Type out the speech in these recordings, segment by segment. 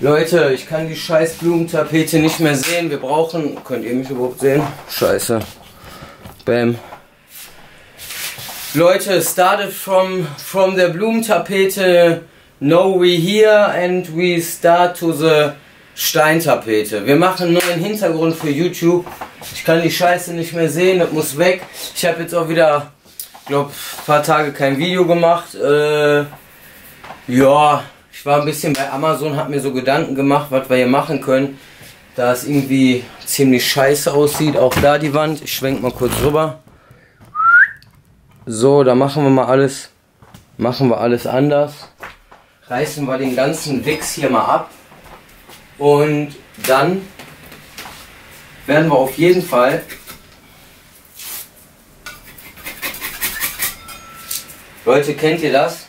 Leute, ich kann die scheiß Blumentapete nicht mehr sehen. Wir brauchen. Könnt ihr mich überhaupt sehen? Scheiße. Bam. Leute, started from from the Blumentapete. No, we here and we start to the Steintapete. Wir machen einen neuen Hintergrund für YouTube. Ich kann die Scheiße nicht mehr sehen, das muss weg. Ich habe jetzt auch wieder, glaube, paar Tage kein Video gemacht. Äh, ja, ich war ein bisschen bei Amazon, habe mir so Gedanken gemacht, was wir hier machen können. Da es irgendwie ziemlich scheiße aussieht, auch da die Wand. Ich schwenk mal kurz rüber. So, da machen wir mal alles, machen wir alles anders. Reißen wir den ganzen Wichs hier mal ab. Und dann werden wir auf jeden Fall Leute, kennt ihr das?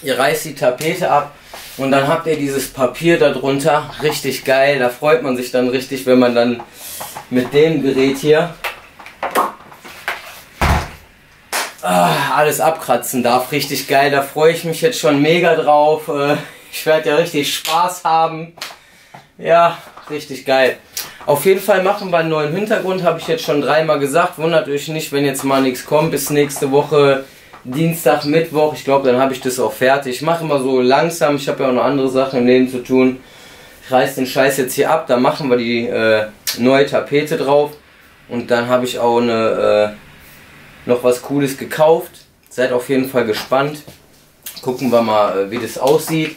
Ihr reißt die Tapete ab und dann habt ihr dieses Papier darunter. Richtig geil. Da freut man sich dann richtig, wenn man dann mit dem Gerät hier ah, alles abkratzen darf. Richtig geil. Da freue ich mich jetzt schon mega drauf. Äh, ich werde ja richtig Spaß haben. Ja, richtig geil. Auf jeden Fall machen wir einen neuen Hintergrund, habe ich jetzt schon dreimal gesagt. Wundert euch nicht, wenn jetzt mal nichts kommt. Bis nächste Woche Dienstag, Mittwoch. Ich glaube, dann habe ich das auch fertig. Ich mache immer so langsam. Ich habe ja auch noch andere Sachen im Leben zu tun. Ich reiß den Scheiß jetzt hier ab. Da machen wir die äh, neue Tapete drauf. Und dann habe ich auch eine, äh, noch was Cooles gekauft. Seid auf jeden Fall gespannt. Gucken wir mal, äh, wie das aussieht.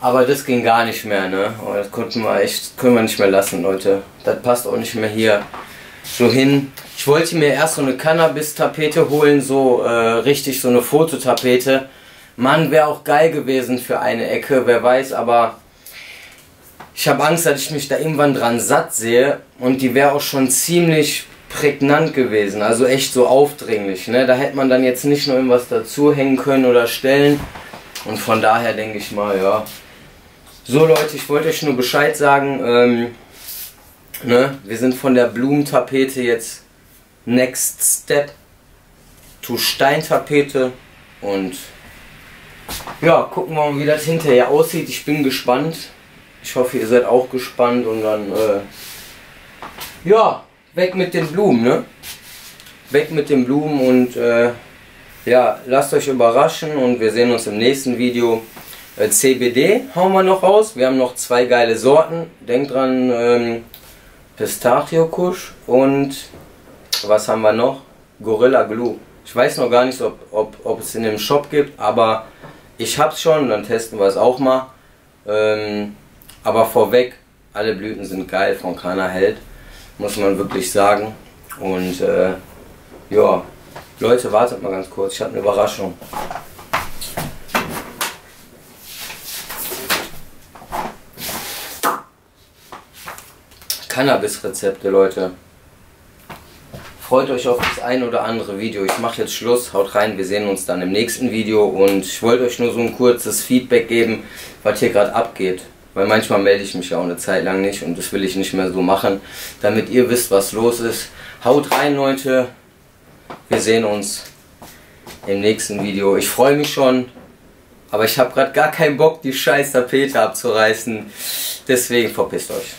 Aber das ging gar nicht mehr, ne? Das konnten wir echt, können wir nicht mehr lassen, Leute. Das passt auch nicht mehr hier so hin. Ich wollte mir erst so eine Cannabis-Tapete holen, so äh, richtig so eine Fototapete. Mann, wäre auch geil gewesen für eine Ecke, wer weiß, aber ich habe Angst, dass ich mich da irgendwann dran satt sehe und die wäre auch schon ziemlich prägnant gewesen, also echt so aufdringlich. Ne? Da hätte man dann jetzt nicht nur irgendwas dazu hängen können oder stellen und von daher denke ich mal, ja, so Leute, ich wollte euch nur Bescheid sagen. Ähm, ne, wir sind von der Blumentapete jetzt Next Step to Steintapete und ja, gucken wir mal, wie das hinterher aussieht. Ich bin gespannt. Ich hoffe, ihr seid auch gespannt und dann äh, ja, weg mit den Blumen, ne? Weg mit den Blumen und äh, ja, lasst euch überraschen und wir sehen uns im nächsten Video. Äh, CBD hauen wir noch raus. Wir haben noch zwei geile Sorten. Denkt dran, ähm, Pistachio Kusch und was haben wir noch? Gorilla Glue. Ich weiß noch gar nicht, ob, ob, ob es in dem Shop gibt, aber ich hab's schon, dann testen wir es auch mal. Ähm, aber vorweg, alle Blüten sind geil von Kana Held, muss man wirklich sagen. Und äh, ja, Leute, wartet mal ganz kurz, ich habe eine Überraschung. Cannabis-Rezepte, Leute. Freut euch auf das ein oder andere Video. Ich mache jetzt Schluss, haut rein, wir sehen uns dann im nächsten Video und ich wollte euch nur so ein kurzes Feedback geben, was hier gerade abgeht. Weil manchmal melde ich mich ja auch eine Zeit lang nicht und das will ich nicht mehr so machen, damit ihr wisst, was los ist. Haut rein, Leute. Wir sehen uns im nächsten Video. Ich freue mich schon, aber ich habe gerade gar keinen Bock, die scheiß Tapete abzureißen. Deswegen verpisst euch.